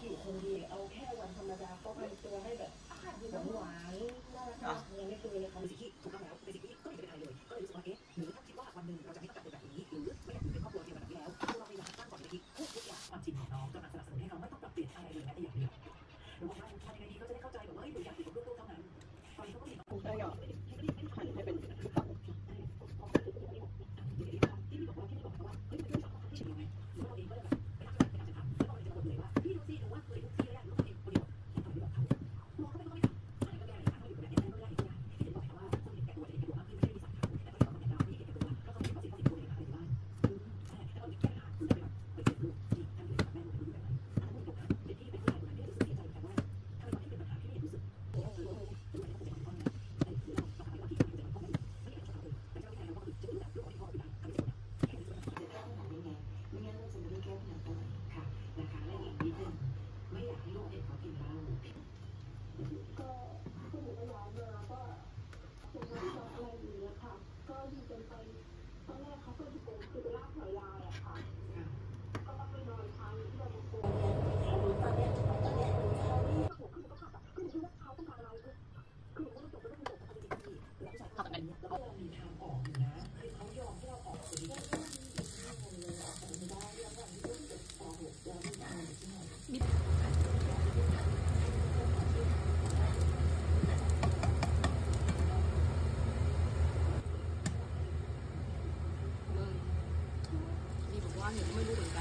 จีบคนเดียวเอาแค่วันธรรมดาก็ทำตัวให้แบบอหวานหวานน่ารักยังไม่เคยเลยค่ะสิ่งที่ถูกต้องแล้วเป็นสิ่งที่ก็ไม่เป็นไรเลยก็เลยรู้สึกว่าเอ๊ะหรือถ้าคิดว่าวันหนึ่งเราจะไม่ต้องกลับไปแบบนี้หรือไม่ได้เป็นครอบครัวเดียวแบบนี้แล้วเราพยายามสร้างก่อนที่ทุกทุกอย่างความจริงของน้องกำลังสนับสนุนให้เราไม่ต้องปรับเปลี่ยนอะไรเลยแม้แต่อย่างเดียวหรือว่าทำยังไงดีก็จะได้เข้าใจแบบว่าเฮ้ยหนูอยากอยู่กับลูกๆเท่านั้นตอนนี้ก็มีต้องหยอก องๆอะไรอย่ những.